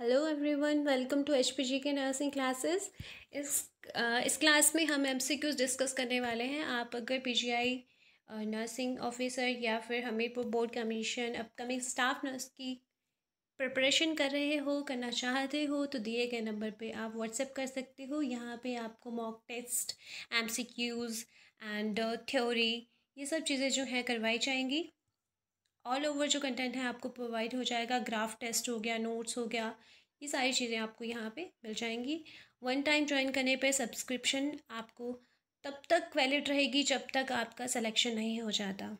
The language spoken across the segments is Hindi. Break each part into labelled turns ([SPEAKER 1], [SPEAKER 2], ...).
[SPEAKER 1] Hello everyone welcome to H P के नर्सिंग क्लासेस इस इस क्लास में हम एम सी क्यूज़ डिस्कस करने वाले हैं। आप अगर P G I nursing officer या फिर Hamirpur board commission upcoming staff nurse की प्रिपरेशन कर रहे हो, करना चाहते हो तो दिए गए नंबर पे आप व्हाट्सएप कर सकते हो। यहाँ पे आपको mock test M and theory ये सब चीज़ें जो है करवाई जाएँगी। ऑल ओवर जो कंटेंट है, आपको प्रोवाइड हो जाएगा। ग्राफ टेस्ट हो गया नोट्स हो गया, ये सारी चीज़ें आपको यहाँ पे मिल जाएँगी। वन टाइम ज्वाइन करने पे सब्सक्रिप्शन आपको तब तक वैलिड रहेगी जब तक आपका सिलेक्शन नहीं हो जाता।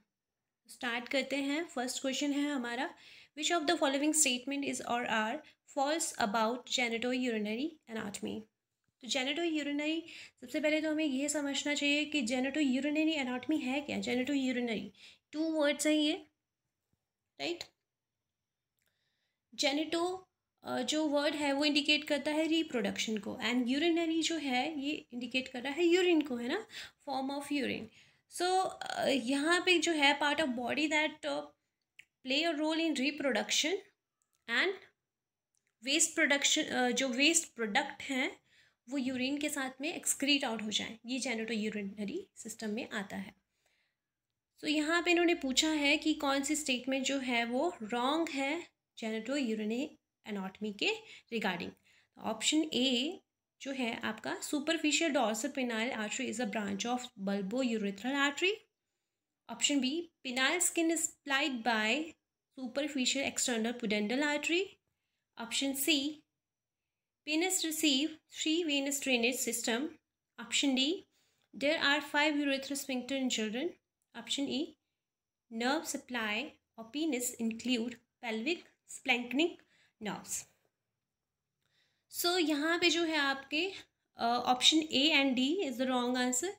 [SPEAKER 1] स्टार्ट करते हैं। फ़र्स्ट क्वेश्चन है हमारा which of the following statement is or are false about genito urinary anatomy तो जेनेटो यूरिनरी सबसे पहले तो हमें यह समझना चाहिए कि जेनेटो यूरिनरी एनाटमी है क्या? जेनेटो यूरिनरी टू वर्ड्स हैं ये। राइट? जेनेटो जो वर्ड है, वो इंडिकेट करता है रिप्रोडक्शन को। एंड यूरिनरी जो है, ये इंडिकेट कर रहा है यूरिन को, है ना? फॉर्म ऑफ़ यूरिन सो यहाँ पे जो है part of body that play a role in reproduction and waste production जो वेस्ट प्रोडक्ट हैं, वो यूरिन के साथ में एक्सक्रीट आउट हो जाए। ये जेनेटो यूरिनरी सिस्टम में आता है। तो यहाँ पे इन्होंने पूछा है कि कौन सी स्टेटमेंट जो है वो रॉन्ग है जेनेटो यूरिनी एनाटमी के रिगार्डिंग ऑप्शन ए जो है आपका superficial dorsal penile artery is a branch of bulbo urethral artery option B penile skin is supplied by superficial external pudendal artery option C penis receive three venous drainage system option D there are five sphincter in children Option E. Nerve supply or penis include pelvic splanchnic nerves. So यहाँ पे जो है आपके option A and D is the wrong answer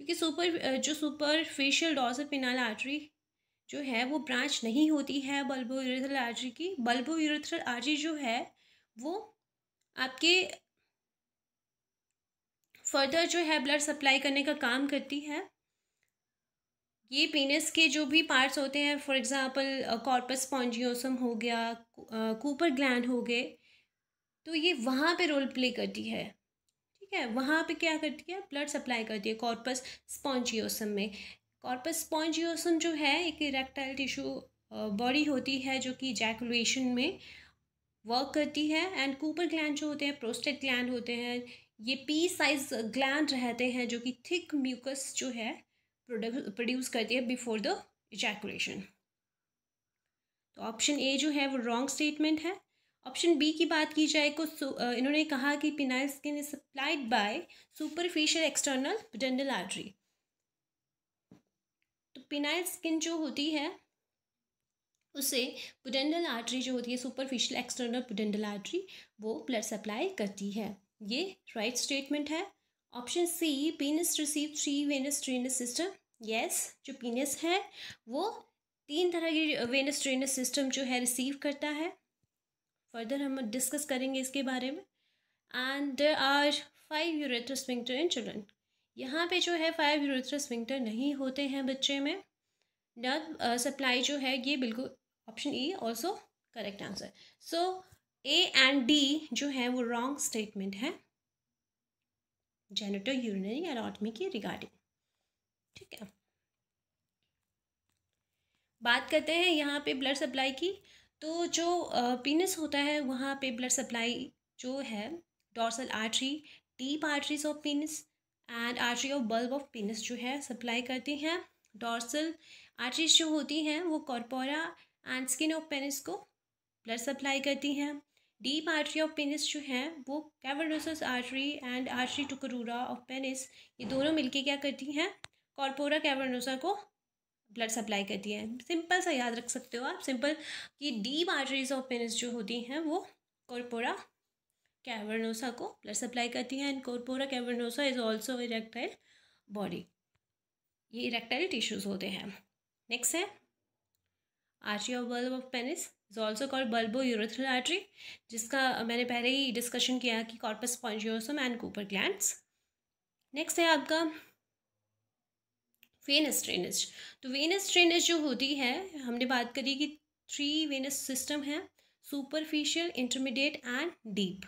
[SPEAKER 1] क्योंकि सुपर जो सुपरफिशियल डॉर्सल पिनाल आर्टरी जो है वो ब्रांच नहीं होती है बल्बो यूरेथ्रल आर्टरी की बल्बो यूरेथ्रल आर्टरी जो है वो आपके फर्दर जो है ब्लड सप्लाई करने का काम करती है ये पेनिस के जो भी पार्ट्स होते हैं फॉर एग्ज़ाम्पल कॉर्पस स्पॉन्जियोसम हो गया कूपर ग्लैंड हो गए तो ये वहाँ पे रोल प्ले करती है। ठीक है? वहाँ पे क्या करती है? ब्लड सप्लाई करती है कॉर्पस स्पॉन्जियोसम में। कॉर्पस स्पॉन्जियोसम जो है, एक इरेक्टाइल टिश्यू बॉडी होती है जो कि जैकुलेशन में वर्क करती है एंड कूपर ग्लैंड जो होते हैं प्रोस्टेट ग्लैंड होते हैं, ये पी साइज़ ग्लैंड रहते हैं जो कि थिक म्यूकस जो है प्रोड्यूस करती है बिफोर द इजैकुलेशन तो ऑप्शन ए जो है वो रॉन्ग स्टेटमेंट है. ऑप्शन बी की बात की जाए तो इन्होंने कहा कि penile skin is supplied by superficial external pudendal artery तो पिनाइल स्किन जो होती है, उसे पुडेंडल आर्टरी जो होती है सुपरफिशियल एक्सटर्नल पुडेंडल आर्टरी वो ब्लड सप्लाई करती है. ये राइट right स्टेटमेंट है. Option C penis receive three venous drainage system yes जो पीनस है, वो तीन तरह की वेनस ड्रेनस सिस्टम जो है रिसीव करता है। फर्दर हम डिस्कस करेंगे इसके बारे में। And there are five urethra sphincter in children यहाँ पे जो है फाइव यूरेथ्र स्विंगटर नहीं होते हैं बच्चे में। नर्व सप्लाई जो है, ये बिल्कुल option E also correct answer so A and D जो है, वो रॉन्ग स्टेटमेंट है। जेनेटो यूरिनरी एनाटमी की रिगार्डिंग ठीक है। बात करते हैं यहाँ पे ब्लड सप्लाई की। तो जो पीनस होता है, वहाँ पे ब्लड सप्लाई जो है dorsal artery deep arteries of penis and artery of bulb of penis जो है सप्लाई करती हैं। डॉर्सल आर्टरीज जो होती हैं, वो corpora and skin of penis को ब्लड सप्लाई करती हैं। डीप आर्टरी ऑफ़ पेनिस जो है, वो cavernosus artery and artery to crura of penis ये दोनों मिलके क्या करती हैं? कॉर्पोरा कैवर्नोसा को ब्लड सप्लाई करती है। सिंपल सा याद रख सकते हो आप। सिंपल कि डीप आर्टरीज ऑफ़ पेनिस जो होती हैं, वो कॉर्पोरा कैवर्नोसा को ब्लड सप्लाई करती हैं and corpora cavernosa is also erectile body ये इरेक्टाइल टिश्यूज होते हैं। नेक्स्ट है artery of bulb of penis is also called bulbo urethral artery जिसका मैंने पहले ही डिस्कशन किया कि corpus spongiosum and Cooper glands next है आपका वेनस ड्रेनेज तो वेनस ड्रेनेज जो होती है, हमने बात करी कि थ्री वेनस सिस्टम है superficial intermediate and deep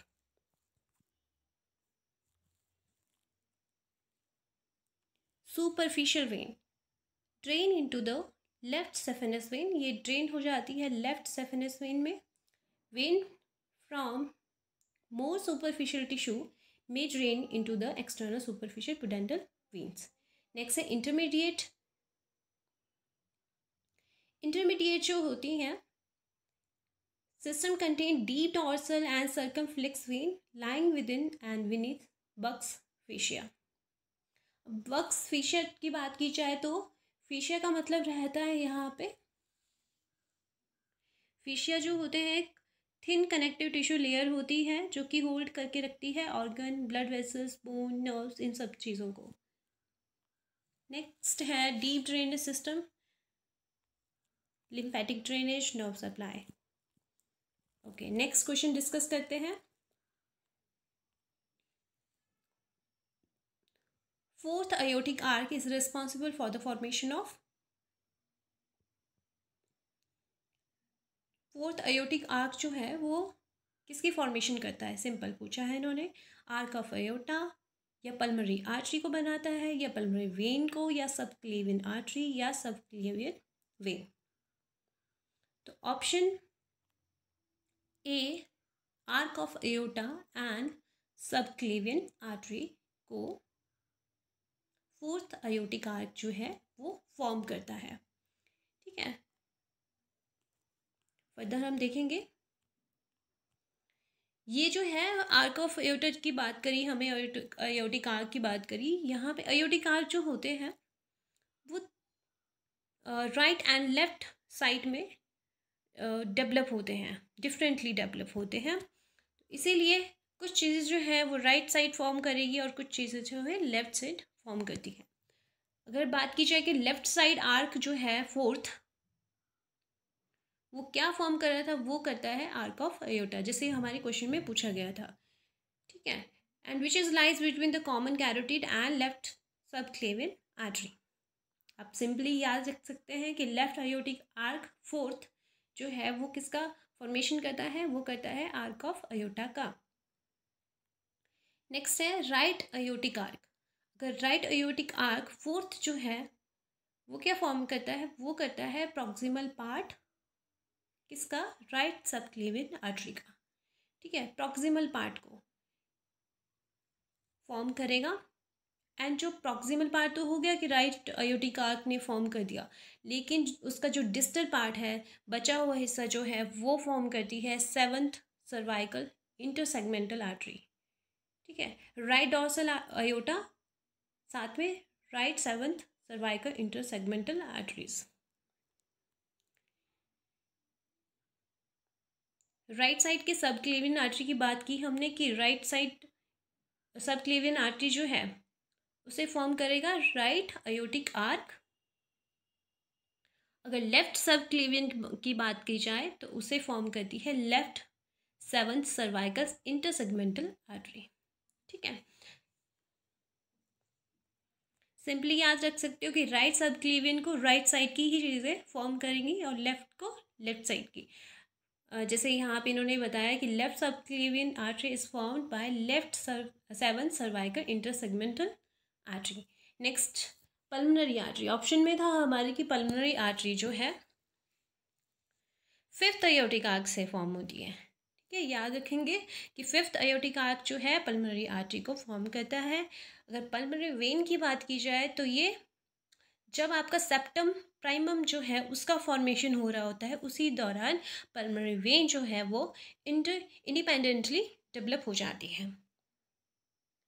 [SPEAKER 1] superficial vein drain into the left saphenous vein ये ड्रेन हो जाती है लेफ़्ट सेफेनस वेन में. Vein from more superficial tissue may drain into the external superficial pudendal veins. Next है इंटरमीडिएट इंटरमीडिएट जो होती हैं system contain deep dorsal and circumflex vein lying within and beneath Buck's fascia Buck's fascia की बात की जाए तो फेशिया का मतलब रहता है यहाँ पे फेशिया जो होते हैं थिन कनेक्टिव टिश्यू लेयर होती है, जो कि होल्ड करके रखती है organ blood vessels bone nerves इन सब चीज़ों को। नेक्स्ट है deep drainage system lymphatic drainage nerve supply okay next question discuss करते हैं. Fourth aortic arch is responsible for the formation of fourth aortic arch जो है, वो किसकी फॉर्मेशन करता है? सिंपल पूछा है इन्होंने. आर्क ऑफ़ अयोटा या पल्मरी आर्टरी को बनाता है, या पल्मरी वेन को, या सब क्लेविन आर्टरी या सब क्लेवियन वेन। तो option A, arch of aorta and subclavian artery को फोर्थ अयोटिक आर्क जो है, वो फॉर्म करता है। ठीक है? फर्दर हम देखेंगे ये जो है आर्क ऑफ़ अयोटिक की बात करी, हमें अयोटिक आर्क की बात करी, यहाँ पे अयोटिक आर्क जो होते हैं, वो राइट एंड लेफ़्ट साइड में डेवलप होते हैं डिफरेंटली डेवलप होते हैं। इसीलिए कुछ चीज़ें जो है, वो राइट साइड फॉर्म करेगी और कुछ चीज़ें जो है लेफ़्ट साइड फॉर्म करती है। अगर बात की जाए कि लेफ़्ट साइड आर्क जो है फोर्थ वो क्या फॉर्म कर रहा था, वो करता है आर्क ऑफ़ अयोटा जैसे हमारे क्वेश्चन में पूछा गया था। ठीक है? And which is lies between the common carotid and left subclavian artery आप सिंपली याद रख सकते हैं कि लेफ़्ट अयोटिक आर्क फोर्थ जो है, वो किसका फॉर्मेशन करता है? वो करता है आर्क ऑफ़ अयोटा का। नेक्स्ट है राइट अयोटिक आर्क अगर राइट अयोटिक आर्क फोर्थ जो है, वो क्या फॉर्म करता है? वो करता है प्रॉक्सिमल पार्ट किसका? राइट सब क्लेविन आर्टरी का। ठीक है? प्रॉक्सिमल पार्ट को फॉर्म करेगा। एंड जो प्रॉक्सिमल पार्ट तो हो गया कि राइट अयोटिक आर्क ने फॉर्म कर दिया। लेकिन उसका जो डिस्टल पार्ट है, बचा हुआ हिस्सा जो है, वो फॉर्म करती है सेवंथ सर्वाइकल इंटरसेगमेंटल आर्टरी ठीक है? राइट डॉर्सल अयोटा साथ में right seventh cervical intersegmental arteries right side के सब क्लेवियन आर्टरी की बात की हमने कि राइट साइड सब क्लेवियन आर्टरी जो है, उसे फॉर्म करेगा राइट अयोटिक आर्क अगर लेफ़्ट सब क्लेवियन की बात की जाए तो उसे फॉर्म करती है left seventh cervical intersegmental artery ठीक है? सिंपली याद रख सकते हो कि राइट सब क्लेवियन को राइट साइड की ही चीज़ें फॉर्म करेंगी और लेफ़्ट को लेफ़्ट साइड की। जैसे यहाँ पे इन्होंने बताया कि left subclavian artery is found by left seven cervical intersegmental artery next pulmonary artery option में था हमारी की पल्मनरी आर्टरी जो है फिफ्थ अयोटिक आर्क से फॉर्म होती है। ठीक है, याद रखेंगे कि फिफ्थ अयोटिक आर्क जो है पल्मनरी आर्टरी को फॉर्म करता है। अगर पल्मनरी वेन की बात की जाए तो ये जब आपका सेप्टम प्राइमम जो है, उसका फॉर्मेशन हो रहा होता है, उसी दौरान पल्मरी वेन जो है, वो इंटर इंडिपेंडेंटली डेवलप हो जाती है।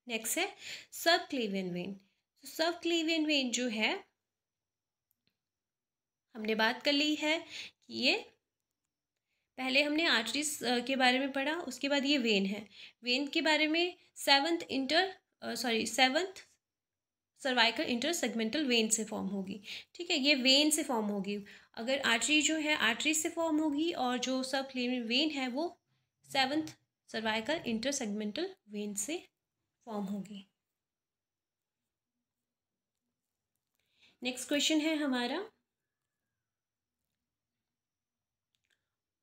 [SPEAKER 1] नेक्स्ट है सब क्लीवियन वेन सब क्लीवियन वेन जो है, हमने बात कर ली है कि ये, पहले हमने आर्टरीज के बारे में पढ़ा, उसके बाद ये वेन है। वेन के बारे में seventh inter sorry seventh cervical intersegmental vein से फॉर्म होगी। ठीक है, ये वेन से फॉर्म होगी। अगर आर्टरी जो है आर्टरी से फॉर्म होगी और जो सब वेन है, वो सेवन्थ सर्वाइकल इंटरसेगमेंटल वेन से फॉर्म होगी। नेक्स्ट क्वेश्चन है हमारा।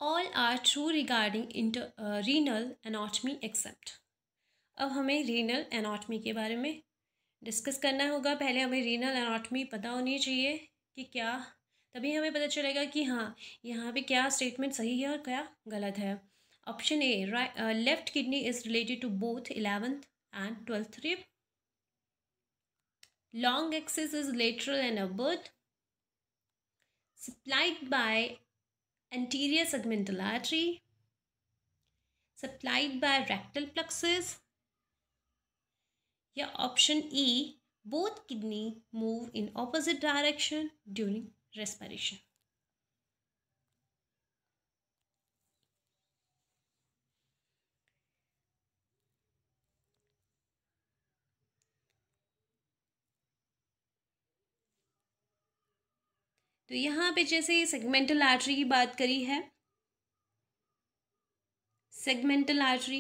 [SPEAKER 1] All are true regarding inter renal anatomy except अब हमें रीनल एनाटमी के बारे में डिस्कस करना होगा। पहले हमें रीनल एनाटमी पता होनी चाहिए कि क्या, तभी हमें पता चलेगा कि हाँ यहाँ पे क्या स्टेटमेंट सही है और क्या गलत है। Option A right left kidney is related to both eleventh and twelfth rib long axis is lateral and upward. Supplied by anterior segmental artery. Supplied by rectal plexus. या option E both kidney move in opposite direction during respiration. तो यहाँ पे जैसे सेगमेंटल आर्टरी की बात करी है सेगमेंटल आर्टरी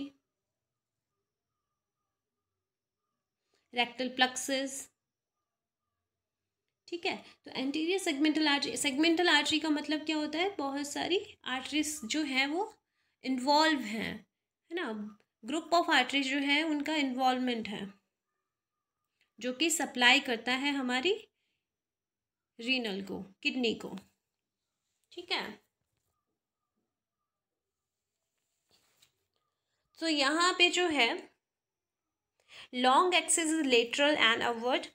[SPEAKER 1] रेक्टल प्लक्सेस ठीक है? तो anterior segmental artery segmental artery का मतलब क्या होता है? बहुत सारी आर्टरीज जो हैं वो इन्वॉल्व हैं, है ना? ग्रुप ऑफ़ आर्टरीज जो है, उनका इन्वॉल्वमेंट है, जो कि सप्लाई करता है हमारी रीनल को किडनी को, ठीक है? तो यहाँ पे जो है long axis is lateral and upward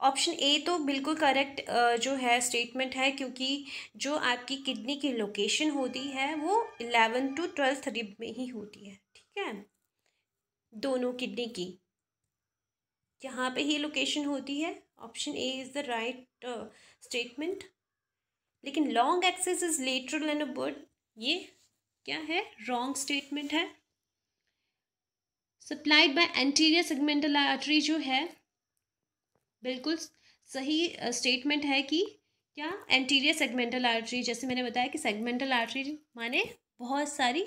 [SPEAKER 1] option A तो बिल्कुल करेक्ट जो है स्टेटमेंट है, क्योंकि जो आपकी किडनी की लोकेशन होती है, वो इलेवन टू ट्वेल्थ रिब में ही होती है, ठीक है? दोनों किडनी की। यहाँ पे ही लोकेशन होती है। Option A is the right statement लेकिन long axis is lateral and upward ये क्या है? रॉन्ग स्टेटमेंट है। Supplied by anterior segmental artery जो है, बिल्कुल सही स्टेटमेंट है कि क्या एंटीरियर सेगमेंटल आर्टरी जैसे मैंने बताया कि सेगमेंटल आर्टरी माने बहुत सारी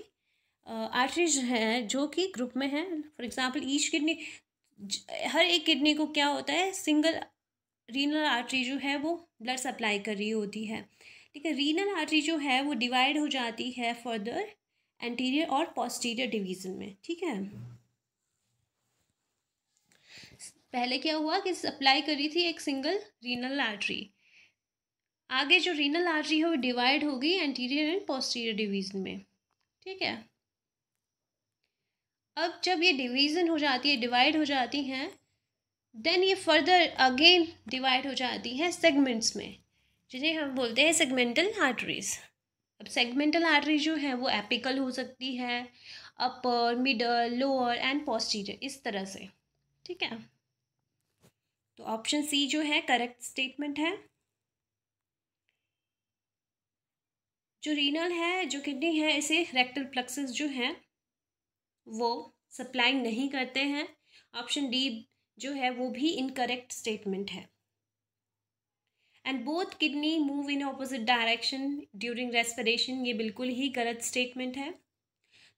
[SPEAKER 1] आर्टरीज हैं जो कि ग्रुप में हैं। फॉर एग्जांपल ईच किडनी हर एक किडनी को क्या होता है सिंगल रीनल आर्टरी जो है वो ब्लड सप्लाई कर रही होती है। ठीक है रीनल आर्टरी जो है वो डिवाइड हो जाती है फर्दर एंटीरियर और पोस्टीरियर डिवीज़न में। ठीक है? पहले क्या हुआ कि सप्लाई करी थी एक सिंगल रीनल आर्टरी आगे जो रीनल आर्टरी है वो डिवाइड हो गई एंटीरियर एंड पोस्टीरियर डिवीज़न में। ठीक है? अब जब ये डिवीज़न हो जाती है डिवाइड हो जाती हैं देन ये फर्दर अगेन डिवाइड हो जाती हैं सेगमेंट्स में, जिन्हें हम बोलते हैं सेगमेंटल आर्टरीज अब सेगमेंटल आर्टरी जो है वो एपिकल हो सकती है upper middle lower and posterior इस तरह से। ठीक है? तो ऑप्शन सी जो है करेक्ट स्टेटमेंट है। जो रीनल है, जो किडनी है, इसे रेक्टल प्लक्सेस जो है, वो सप्लाई नहीं करते हैं। ऑप्शन डी जो है, वो भी इनकरेक्ट स्टेटमेंट है। And both kidney move in opposite direction during respiration ये बिल्कुल ही गलत स्टेटमेंट है।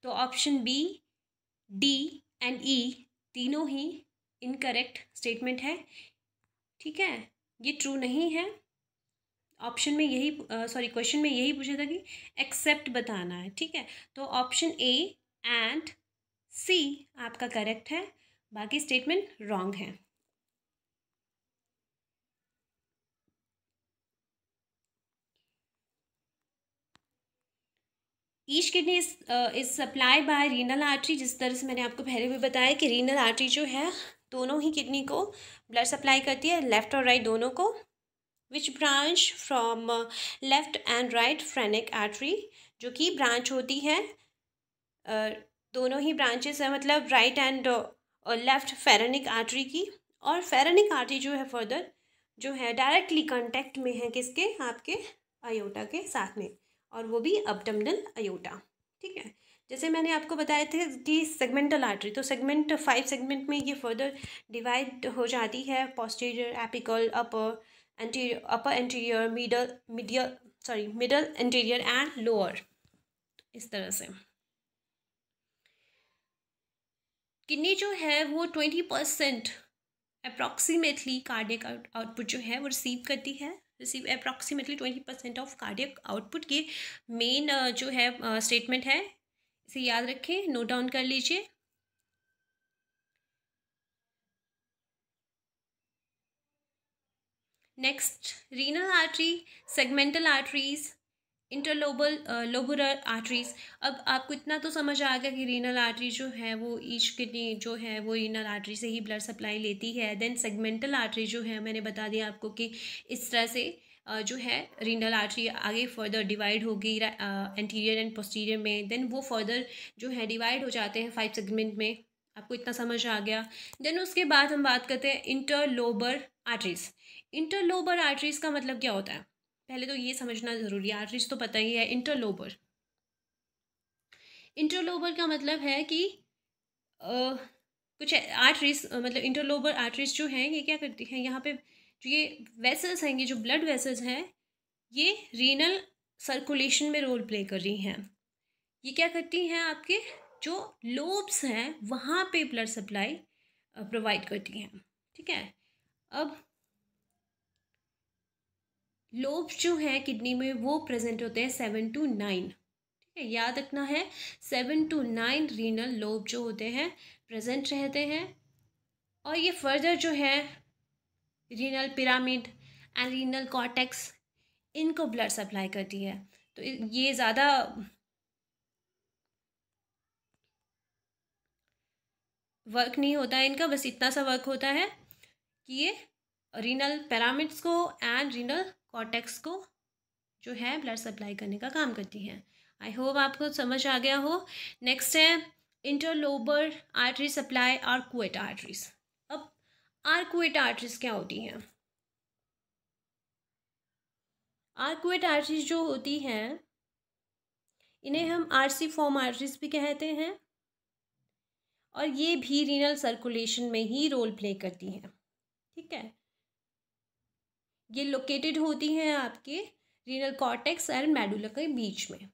[SPEAKER 1] तो option B D and E तीनों ही इनकरेक्ट स्टेटमेंट है। ठीक है? ये ट्रू नहीं है। ऑप्शन में यही सॉरी क्वेश्चन में यही पूछा था कि एक्सेप्ट बताना है, ठीक है? तो ऑप्शन ए एंड सी आपका करेक्ट है, बाकी स्टेटमेंट रॉन्ग है। Each kidney is supply by renal artery जिस तरह से मैंने आपको पहले भी बताया कि रीनल आर्टरी जो है दोनों ही किडनी को ब्लड सप्लाई करती है लेफ़्ट और राइट दोनों को which branch from left and right phrenic artery जो कि ब्रांच होती है दोनों ही ब्रांचेस है मतलब right and left phrenic artery की, और फेरेनिक आर्टरी जो है फर्दर जो है डायरेक्टली कांटेक्ट में है किसके, आपके अयोटा के साथ में, और वो भी अपडमनल अयोटा ठीक है? जैसे मैंने आपको बताया थे कि सेगमेंटल आर्टरी तो सेगमेंट फाइव सेगमेंट में ये फर्दर डिवाइड हो जाती है posterior apical upper anterior upper anterior middle medial sorry middle anterior and lower इस तरह से। किडनी जो है वो twenty percent approximately cardiac output जो है वो रिसीव करती है। Receive approximately twenty percent of cardiac output ये मेन जो है स्टेटमेंट है। इसे याद रखें नोट डाउन कर लीजिए। Next renal artery segmental arteries interlobar lobular arteries अब आपको इतना तो समझ आ गया कि रीनल आर्टरी जो है, वो ईच किडनी जो है, वो रीनल आर्टरी से ही ब्लड सप्लाई लेती है। देन सेगमेंटल आर्टरी जो है, मैंने बता दिया आपको कि इस तरह से जो है रीनल आर्टरी आगे फर्दर डिवाइड होगी एंटीरियर एंड पोस्टीरियर में देन वो फर्दर जो है डिवाइड हो जाते हैं फाइव सेगमेंट में। आपको इतना समझ आ गया। देन उसके बाद हम बात करते हैं इंटरलोबर आर्टरीज इंटरलोबर आर्टरीज का मतलब क्या होता है? पहले तो ये समझना ज़रूरी है आर्टरीज तो पता ही है इंटरलोबर इंटरलोबर का मतलब है कि आ, कुछ आर्टरीज मतलब इंटरलोबर आर्टरीज जो हैं ये क्या करती हैं? यहाँ पे जो ये वेसल्स हैं, ये जो ब्लड वेसल्स हैं, ये रीनल सर्कुलेशन में रोल प्ले कर रही हैं। ये क्या करती हैं आपके? जो लोब्स हैं, वहाँ पे ब्लड सप्लाई प्रोवाइड करती हैं, ठीक है? अब लोब्स जो हैं किडनी में, वो प्रेजेंट होते हैं सेवन टू नाइन ठीक है? याद रखना है seven to nine renal lobe जो होते हैं प्रेजेंट रहते हैं। और ये फर्दर जो है renal pyramid and renal cortex इनको ब्लड सप्लाई करती है। तो ये ज़्यादा वर्क नहीं होता है इनका, बस इतना सा वर्क होता है कि ये रीनल पैरामिड्स को एंड रीनल कॉटेक्स को जो है ब्लड सप्लाई करने का काम करती हैं। आई होप आपको समझ आ गया हो। नेक्स्ट है interlobar artery supply arcuate arteries अब आर्कुएट आर्टरीज क्या होती हैं? आर्कुएट आर्टरीज जो होती हैं, इन्हें हम आरसी फॉर्म आर्टरीज भी कहते हैं। और ये भी रीनल सर्कुलेशन में ही रोल प्ले करती हैं। ठीक है? ये लोकेटेड होती हैं आपके रीनल कॉर्टेक्स एंड मेडुला के बीच में।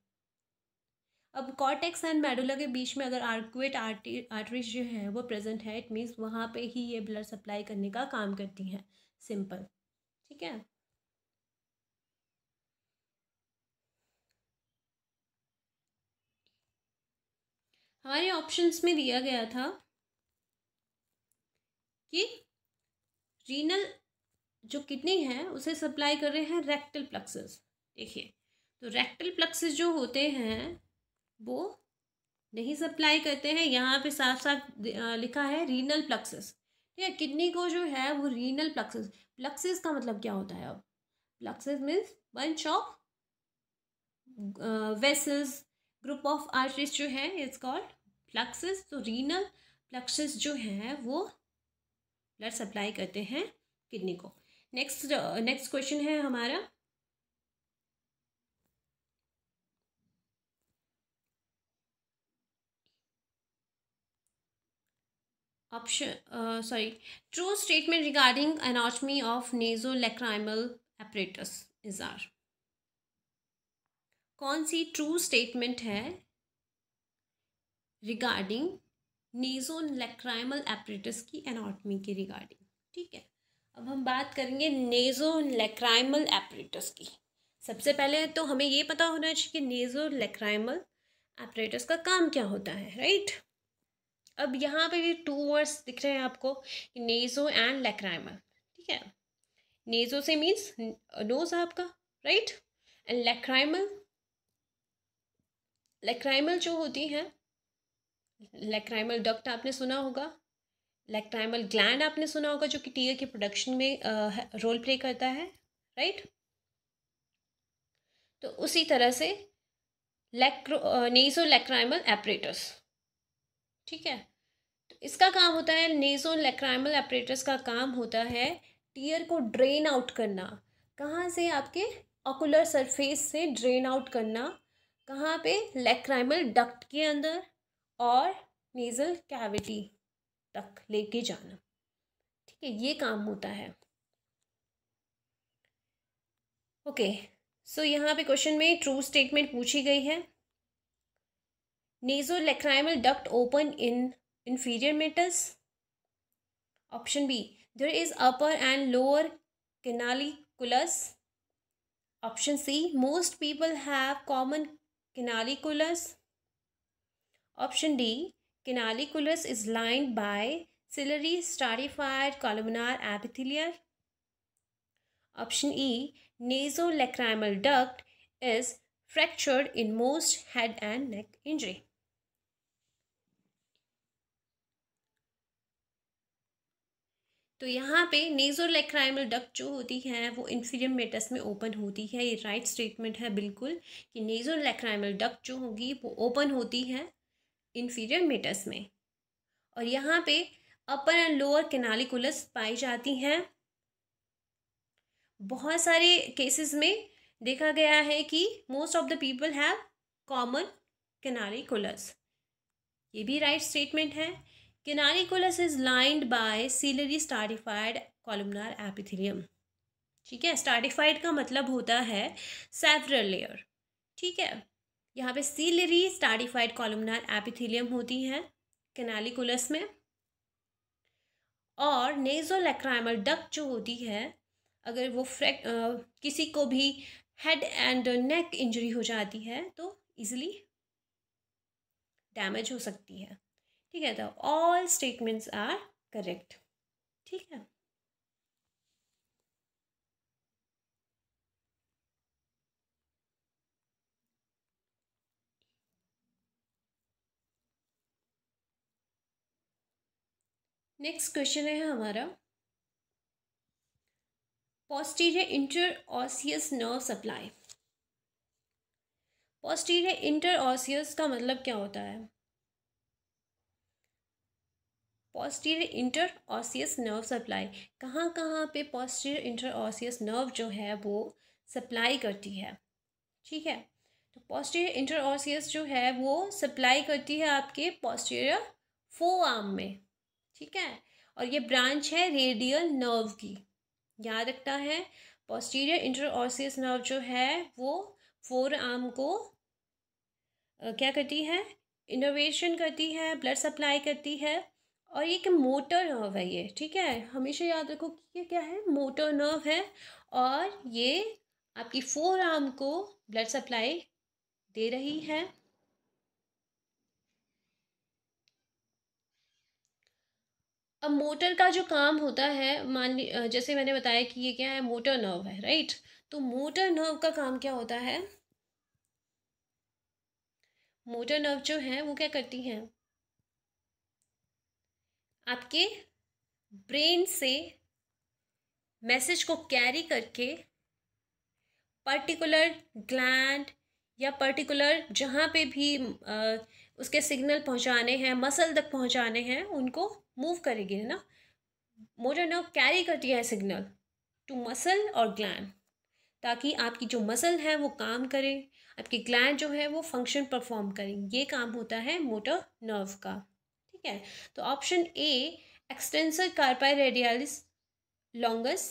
[SPEAKER 1] अब कॉर्टेक्स एंड मेडुला के बीच में अगर आर्कुएट आर्टी आर्टरीज जो है, वो प्रेजेंट है इट मीन्स वहाँ पे ही ये ब्लड सप्लाई करने का काम करती हैं सिंपल ठीक है? हमारे ऑप्शंस में दिया गया था कि रीनल जो किडनी है, उसे सप्लाई कर रहे हैं रेक्टल प्लक्सेस देखिए तो रेक्टल प्लक्सेस जो होते हैं वो नहीं सप्लाई करते हैं। यहाँ पे साफ़ साफ़ लिखा है रीनल प्लक्सेस ठीक है, किडनी को जो है वो रीनल प्लक्सेस प्लक्सेस का मतलब क्या होता है अब? Plexus means bunch of vessels group of arteries जो है इट्स कॉल्ड प्लक्सेस तो रीनल प्लक्सेस जो है वो ब्लड सप्लाई करते हैं किडनी को। नेक्स्ट नेक्स्ट क्वेश्चन है हमारा। Option sorry true statement regarding anatomy of nasolacrimal apparatus is are कौन सी ट्रू स्टेटमेंट है रिगार्डिंग नेजोलैक्राइमल एपरेटस की एनाटमी के रिगार्डिंग ठीक है, अब हम बात करेंगे नेजो लेक्राइमल एपरेटस की। सबसे पहले तो हमें ये पता होना चाहिए कि नेजो लेक्राइमल एपरेटस का काम क्या होता है राइट अब यहाँ पे भी टू वर्ड्स दिख रहे हैं आपको नेजो एंड लेक्राइमल ठीक है? नेजो से मीन्स नोज़ आपका राइट एंड लेक्राइमल लेक्राइमल जो होती हैं लेक्राइमल डक्ट आपने सुना होगा लैक्टाइमल ग्लैंड आपने सुना होगा जो कि टीयर के प्रोडक्शन में रोल प्ले करता है राइट तो उसी तरह से लैक्रो नेजो लैक्राइमल एपरेटस ठीक है? तो इसका काम होता है नेजो लेक्राइमल एपरेटस का काम होता है टीयर को ड्रेन आउट करना। कहाँ से? आपके ऑकुलर सरफेस से ड्रेन आउट करना। कहाँ पे? लेक्राइमल डक्ट के अंदर और नेज़ल कैविटी तक लेके जाना। ठीक है ये काम होता है। ओके सो so, यहाँ पे क्वेश्चन में ट्रू स्टेटमेंट पूछी गई है। Nasolacrimal duct open in inferior meatus. Option B. There is upper and lower canaliculus. Option C. Most people have common canaliculus. Option D. Canaliculus is lined by ciliary stratified columnar epithelia. Option E. Nasolacrimal duct is fractured in most head and neck injury. तो यहाँ पे नेजोलेक्राइमल डक्ट जो होती है, वो इन्फीरियर मेटस में ओपन होती है। ये राइट स्टेटमेंट है बिल्कुल कि नेजोलेक्राइमल डक्ट जो होगी, वो ओपन होती है इन्फीरियर मेटस में। और यहाँ पे अपर एंड लोअर कैनालिकुलस पाई जाती हैं। बहुत सारे केसेस में देखा गया है कि most of the people have common canaliculus ये भी राइट right स्टेटमेंट है। Canaliculus is lined by ciliary stratified columnar epithelium. ठीक है? स्टार्टिफाइड का मतलब होता है सेवरल लेयर ठीक है? यहाँ पे सीलरी स्टार्टिफाइड कॉलमनार एपिथेलियम होती है कैनालिकुलस में. और नेजोलैक्राइमल डक्ट जो होती है, अगर वो फ्रैक किसी को भी हेड एंड नेक इंजरी हो जाती है तो इजीली डैमेज हो सकती है। ठीक है तो ऑल स्टेटमेंट्स आर करेक्ट ठीक है? नेक्स्ट क्वेश्चन है हमारा। Posterior interosseous nerve supply posterior interosseous का मतलब क्या होता है? Posterior interosseous nerve supply कहाँ कहाँ पे पोस्टीरियर इंटर ऑसियस नर्व जो है वो सप्लाई करती है? ठीक है? तो पोस्टीरियर इंटर ऑसियस जो है वो सप्लाई करती है आपके पोस्टीरियर फो आर्म में। ठीक है? और ये ब्रांच है रेडियल नर्व की। याद रखना है पोस्टीरियर इंटर ऑसियस नर्व जो है वो फोर आर्म को क्या करती है? इनोवेशन करती है ब्लड सप्लाई करती है और ये कि मोटर नर्व है ये, ठीक है? हमेशा याद रखो कि ये क्या है? मोटर नर्व है और ये आपकी फोर आर्म को ब्लड सप्लाई दे रही है। अब मोटर का जो काम होता है, मान जैसे मैंने बताया कि ये क्या है? मोटर नर्व है राइट तो मोटर नर्व का काम क्या होता है? मोटर नर्व जो है, वो क्या करती हैं? आपके ब्रेन से मैसेज को कैरी करके पर्टिकुलर ग्लैंड या पर्टिकुलर जहाँ पे भी आ, उसके सिग्नल पहुँचाने हैं मसल तक पहुँचाने हैं उनको मूव करेगी है ना? मोटर नर्व कैरी करती है सिग्नल टू मसल और ग्लैंड ताकि आपकी जो मसल है वो काम करे आपकी ग्लैंड जो है वो फ़ंक्शन परफॉर्म करें। ये काम होता है मोटर नर्व का। ठीक है? तो option A extensor carpi radialis longus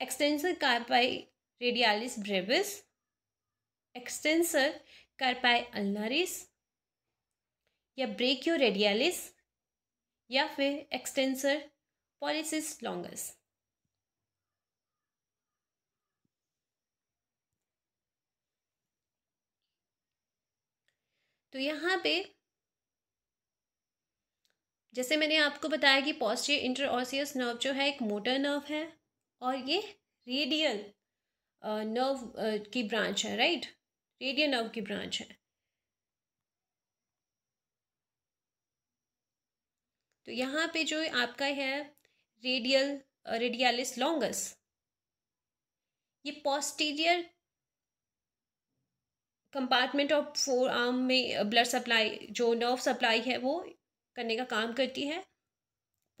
[SPEAKER 1] extensor carpi radialis brevis extensor carpi ulnaris या ब्रेकियो रेडियालिस या फिर एक्सटेंसर पॉलिसिस लॉन्गस तो यहाँ पे जैसे मैंने आपको बताया कि पोस्टियर इंटरऑसियस नर्व जो है, एक मोटर नर्व है और ये रेडियल नर्व की ब्रांच है राइट रेडियल नर्व की ब्रांच है। तो यहाँ पे जो आपका है रेडियल रेडियालिस लॉन्गस ये posterior compartment of forearm में ब्लड सप्लाई जो नर्व सप्लाई है वो करने का काम करती है।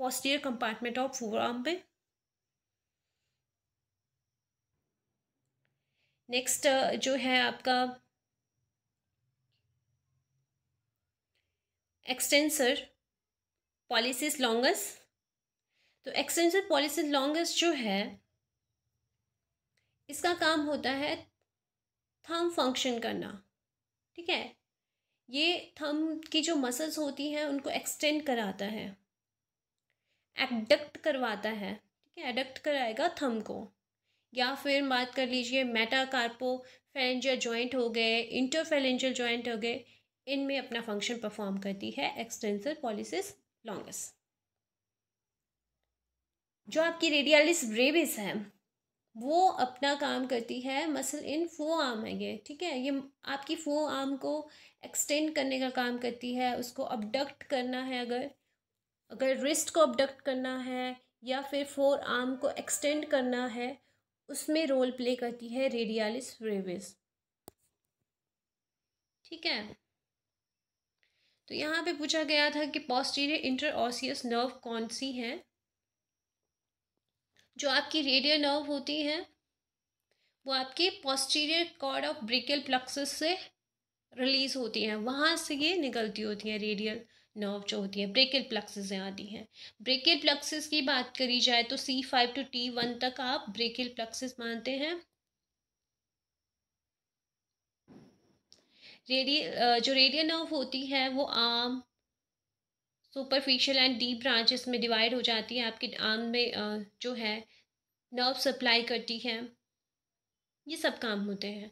[SPEAKER 1] Posterior compartment of forearm पे नेक्स्ट जो है आपका एक्सटेंसर पॉलिसिस लॉन्गस तो एक्सटेंसर पॉलिसिस लॉन्गस जो है, इसका काम होता है थम फ़ंक्शन करना, ठीक है? ये थम की जो मसल्स होती हैं, उनको एक्सटेंड कराता है। एडक्ट करवाता है। ठीक है? एडक्ट कराएगा थम को। या फिर बात कर लीजिए मेटाकार्पो फेरेंजियल जॉइंट हो गए इंटरफेरेंजियल जॉइंट हो गए, इनमें अपना फ़ंक्शन परफॉर्म करती है एक्सटेंसर पॉलिसिस लॉन्गस जो आपकी रेडियालिस ब्रेविस है वो अपना काम करती है, मसल इन फो आर्म है ये, ठीक है? ये आपकी फो आर्म को एक्सटेंड करने का काम करती है, उसको अपडक्ट करना है अगर अगर रिस्ट को अपडक्ट करना है या फिर फोर आर्म को एक्सटेंड करना है, उसमें रोल प्ले करती है रेडियालिस रेविस ठीक है? तो यहाँ पे पूछा गया था कि पोस्टीरियर इंटरऑसियस नर्व कौन सी है? जो आपकी रेडियल नर्व होती है, वो आपके posterior cord of brachial plexus से रिलीज़ होती हैं। वहाँ से ये निकलती होती हैं रेडियल नर्व जो होती है ब्रेकल प्लक्सिस आती हैं। ब्रेकल प्लक्सिस की बात करी जाए तो C five to T one तक आप ब्रेकल प्लक्सिस मानते हैं। रेडियल जो रेडियल नर्व होती है, वो आम सुपरफिशियल एंड डीप ब्रांचेस में डिवाइड हो जाती है, आपके आर्म में जो है नर्व सप्लाई करती है, ये सब काम होते हैं।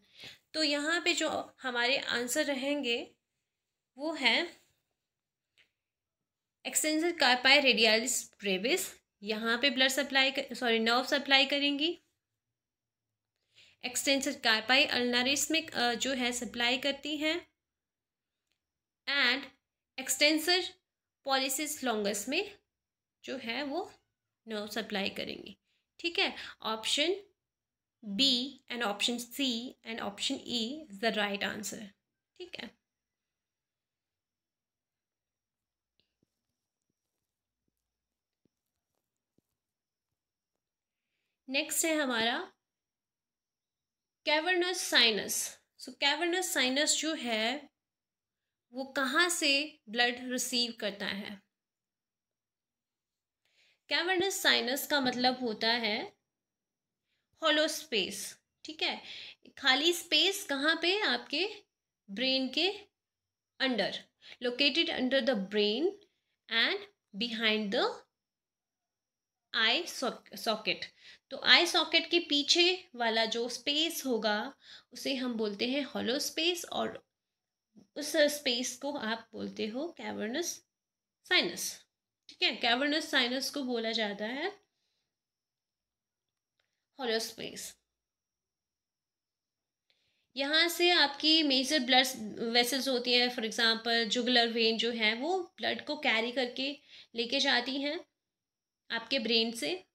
[SPEAKER 1] तो यहाँ पे जो हमारे आंसर रहेंगे, वो है एक्सटेंसर कार्पाई रेडियालिस ब्रेविस यहाँ पे blood supply sorry nerve supply करेंगी। एक्सटेंसर कार्पाई अल्नारिस में जो है सप्लाई करती हैं। एंड एक्सटेंसर पॉलिसिस लॉन्गस में जो है वो नर्व सप्लाई करेंगे। ठीक है? Option B and option C and option E is the right answer ठीक है? नेक्स्ट है हमारा cavernous sinus so cavernous sinus जो है वो कहाँ से ब्लड रिसीव करता है? कैवर्नस साइनस का मतलब होता है हॉलो स्पेस ठीक है? खाली स्पेस कहाँ पे? आपके ब्रेन के under located under the brain and behind the eye socket तो आई सॉकेट के पीछे वाला जो स्पेस होगा, उसे हम बोलते हैं हॉलो स्पेस और उस स्पेस को आप बोलते हो कैवर्नस साइनस ठीक है कैवर्नस साइनस को बोला जाता है हॉलो स्पेस यहाँ से आपकी मेजर ब्लड वेसल्स होती हैं फॉर एग्जांपल जुगलर वेन जो है, वो ब्लड को कैरी करके लेके जाती हैं आपके ब्रेन से।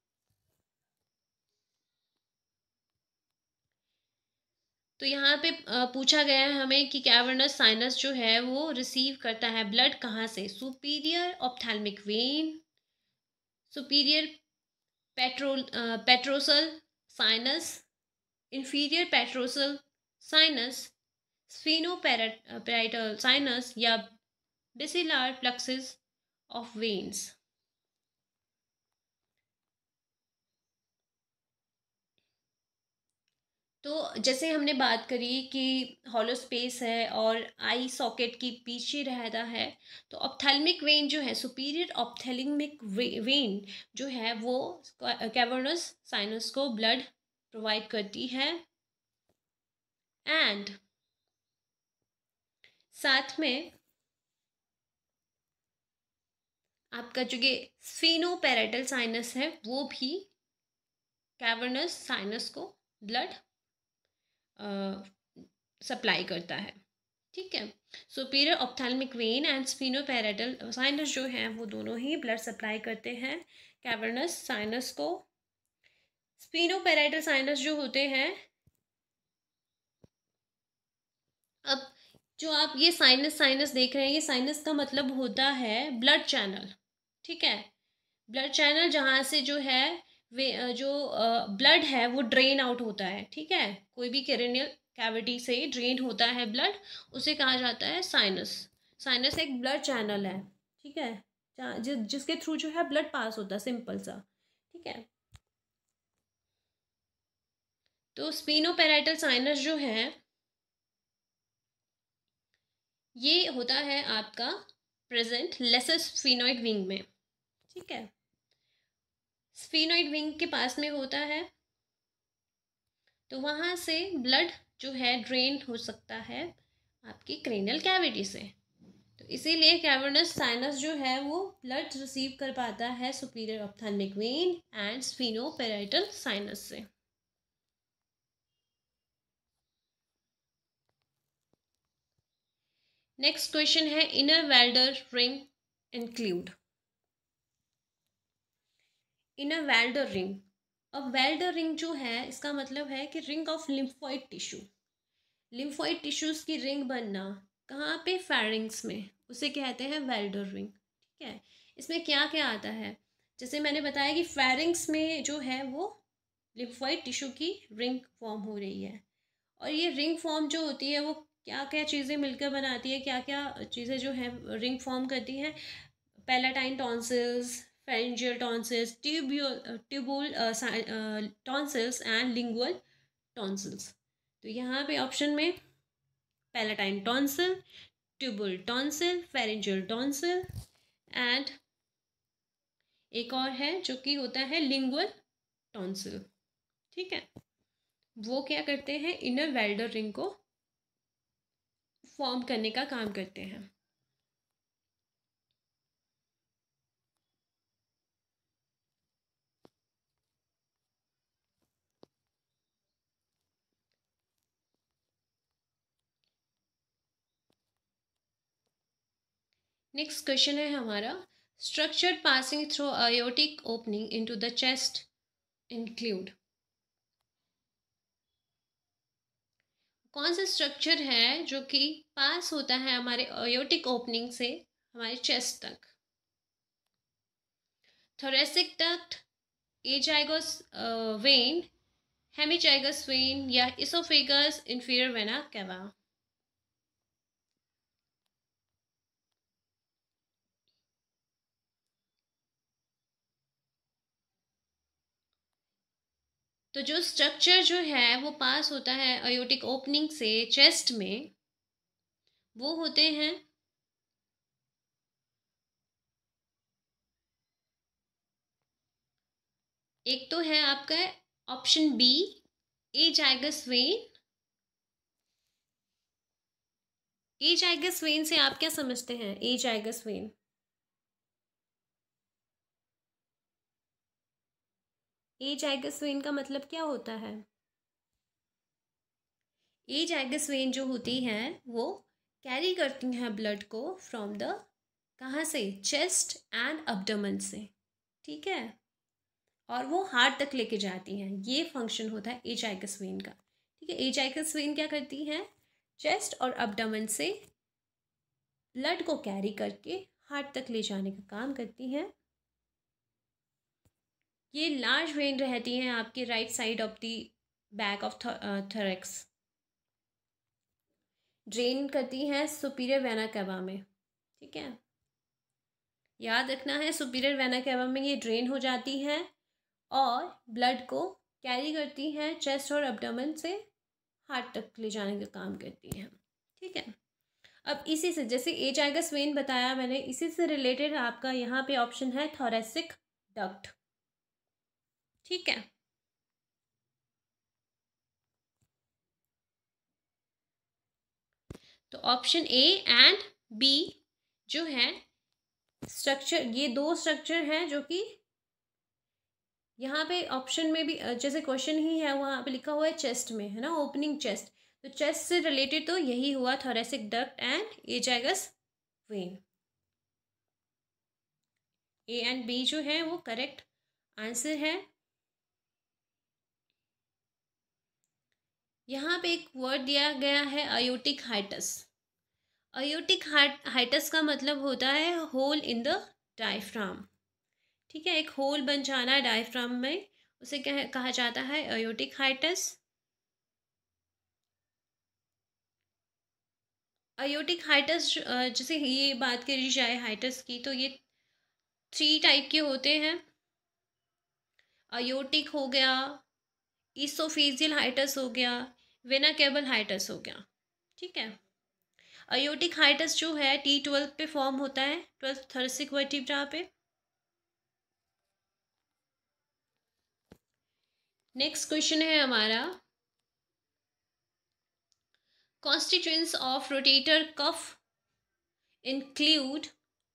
[SPEAKER 1] तो यहाँ पे पूछा गया है हमें कि कैवर्नस साइनस जो है वो रिसीव करता है ब्लड कहाँ से? Superior ophthalmic vein superior petrol petrosal sinus inferior petrosal sinus sphenoparietal sinus या बेसिलार प्लक्सिस ऑफ़ वेन्स तो जैसे हमने बात करी कि हॉलो स्पेस है और आई सॉकेट की पीछे रहता है तो ऑप्थेलमिक वेन जो है सुपीरियर ऑप्थेलमिक वेन जो है, वो कैवर्नस साइनस को ब्लड प्रोवाइड करती है। एंड साथ में आपका जो ये स्फीनोपेरेटल साइनस है, वो भी कैवर्नस साइनस को ब्लड सप्लाई करता है। ठीक है? Superior ophthalmic vein and sphenoparietal sinus जो हैं, वो दोनों ही ब्लड सप्लाई करते हैं। कैवर्नस साइनस को। स्पिनोपैरेटल साइनस जो होते हैं, अब जो आप ये साइनस साइनस देख रहे हैं, ये साइनस का मतलब होता है ब्लड चैनल ठीक है? ब्लड चैनल जहाँ से जो है जो ब्लड है वो ड्रेन आउट होता है ठीक है? कोई भी कैरेनियल कैविटी से ड्रेन होता है ब्लड उसे कहा जाता है साइनस साइनस एक ब्लड चैनल है ठीक है? जि, जिसके थ्रू जो है ब्लड पास होता है सिंपल सा ठीक है? तो स्पिनोपेराइटल साइनस जो है ये होता है आपका प्रेजेंट लेसर स्फीनोइड विंग में ठीक है? स्फीनोइड विंग के पास में होता है तो वहाँ से ब्लड जो है ड्रेन हो सकता है आपकी क्रेनियल कैविटी से। तो इसीलिए कैवर्नस साइनस जो है वो ब्लड रिसीव कर पाता है superior ophthalmic vein and sphenoparietal sinus से। नेक्स्ट क्वेश्चन है inner Waldeyer ring include inner Waldeyer ring अब वेल्डर रिंग जो है, इसका मतलब है कि ring of lymphoid tissue lymphoid tissues की रिंग बनना कहाँ पे? फेरिंग्स में. उसे कहते हैं वेल्डर रिंग ठीक है? इसमें क्या क्या आता है? जैसे मैंने बताया कि फैरिंग्स में जो है वो लिम्फोइड टिश्यू की रिंग फॉर्म हो रही है। और ये रिंग फॉर्म जो होती है, वो क्या क्या चीज़ें मिलकर बनाती है? क्या क्या चीज़ें जो है रिंग फॉर्म करती हैं? Palatine tonsils pharyngeal tonsils, tubule, uh, tubule uh, uh, tonsils and lingual tonsils. तो यहाँ पे ऑप्शन में palatine tonsil tubal tonsil pharyngeal tonsil and एक और है जो कि होता है लिंगुअल टॉन्सिल ठीक है? वो क्या करते हैं? इनर वेल्डर रिंग को फॉर्म करने का काम करते हैं। नेक्स्ट क्वेश्चन है हमारा। Structure passing through aortic opening into the chest include कौन सा स्ट्रक्चर है जो कि पास होता है हमारे अयोटिक ओपनिंग से हमारे चेस्ट तक? Thoracic duct azygos vein hemiazygos vein या इसोफेगस इन्फीरियर वेना कैवा तो जो स्ट्रक्चर जो है, वो पास होता है अयोटिक ओपनिंग से चेस्ट में, वो होते हैं एक तो है आपका option B azygos vein azygos vein से आप क्या समझते हैं? Azygos vein azygos vein का मतलब क्या होता है? एज आइगस वेन जो होती हैं, वो कैरी करती हैं ब्लड को फ्रॉम द कहाँ से? चेस्ट एंड अबडमन से। ठीक है? और वो हार्ट तक लेके जाती हैं। ये फ़ंक्शन होता है एज आइगस वेन का। ठीक है? एज आइगस वेन क्या करती हैं? चेस्ट और अबडमन से ब्लड को कैरी करके हार्ट तक ले जाने का काम करती हैं। ये लार्ज वेन रहती हैं आपके right side of the back of thorax drain करती हैं सुपीरियर वेना कैबा में, ठीक है? याद रखना है सुपीरियर वेना कैवा में ये ड्रेन हो जाती हैं और ब्लड को कैरी करती हैं चेस्ट और अपडमन से हार्ट तक ले जाने का काम करती हैं, ठीक है? अब इसी से, जैसे एच आइगस वेन बताया मैंने, इसी से रिलेटेड आपका यहाँ पे ऑप्शन है थोरेसिक डक्ट ठीक है। तो ऑप्शन ए एंड बी जो है स्ट्रक्चर ये दो स्ट्रक्चर हैं जो कि यहाँ पे ऑप्शन में भी जैसे क्वेश्चन ही है, वहाँ पे लिखा हुआ है चेस्ट में, है ना ओपनिंग चेस्ट तो चेस्ट से रिलेटेड तो यही हुआ thoracic duct and azygos vein A and B जो है, वो करेक्ट आंसर है। यहाँ पे एक वर्ड दिया गया है अयोटिक हाइटस अयोटिक हाइटस का मतलब होता है होल इन द डायफ्राम ठीक है एक होल बन जाना डायफ्राम में उसे कह, कहा जाता है अयोटिक हाइटस अयोटिक हाइटस जैसे ये बात करी जाए हाइटस की तो ये थ्री टाइप के होते हैं. अयोटिक हो गया ईसोफेजियल हाइटस हो गया वेना केबल हाइटस हो गया, ठीक है? अयोटिक हाइटस जो है टी ट्वेल्व पे फॉर्म होता है ट्वेल्थ थर्सिक वर्टिब्रा पे। नेक्स्ट क्वेश्चन है हमारा। Constituents of rotator cuff include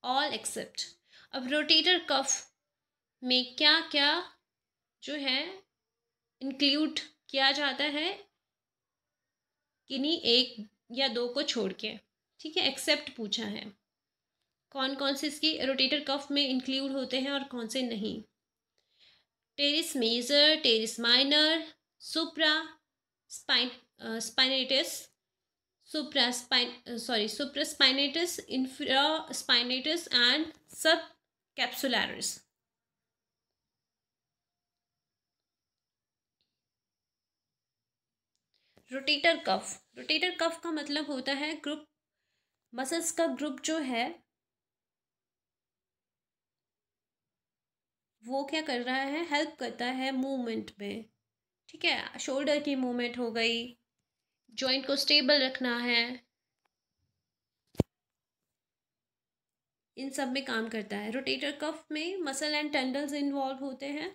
[SPEAKER 1] all except अब रोटेटर कफ में क्या क्या जो है इंक्लूड किया जाता है किन्हीं एक या दो को छोड़ के। ठीक है? एक्सेप्ट पूछा है। कौन कौन से इसकी रोटेटर कफ में इंक्लूड होते हैं और कौन से नहीं? Teres major teres minor supra spine spinatus supra spine sorry supraspinatus infraspinatus and subscapularis rotator cuff. Rotator cuff का मतलब होता है ग्रुप, मसल्स का ग्रुप जो है, वो क्या कर रहा है, हेल्प करता है मूवमेंट में। ठीक है, शोल्डर की मूवमेंट हो गई, जॉइंट को स्टेबल रखना है, इन सब में काम करता है। रोटेटर कफ में मसल एंड टेंडल्स इन्वॉल्व होते हैं।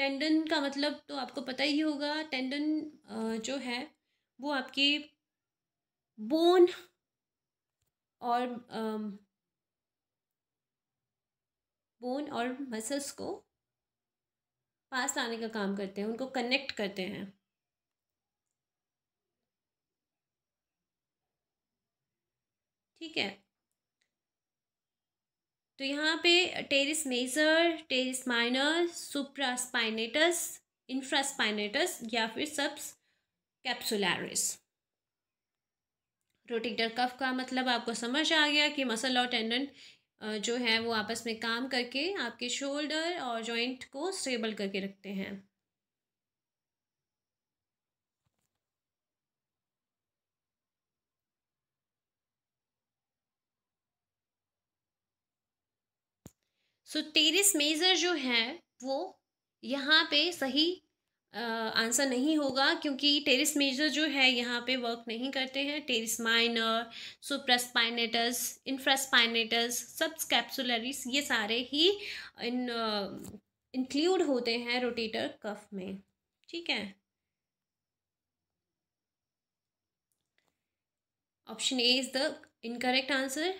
[SPEAKER 1] टेंडन का मतलब तो आपको पता ही होगा टेंडन जो है, वो आपकी बोन और बोन और मसल्स को पास लाने का काम करते हैं, उनको कनेक्ट करते हैं। ठीक है? तो यहाँ पे teres major, teres minor, supraspinatus, infraspinatus या फिर सब्स कैप्सुलरिस। रोटेटर कफ का मतलब आपको समझ आ गया कि मसल और टेंडन जो है वो आपस में काम करके आपके शोल्डर और जॉइंट को स्टेबल करके रखते हैं। सो टेरिस मेजर जो है, वो यहाँ पे सही आंसर नहीं होगा क्योंकि टेरिस मेजर जो है, यहाँ पे वर्क नहीं करते हैं। Teres minor supraspinatus infraspinatus subscapularis ये सारे ही इन इंक्लूड होते हैं रोटेटर कफ में। ठीक है? Option A is the incorrect answer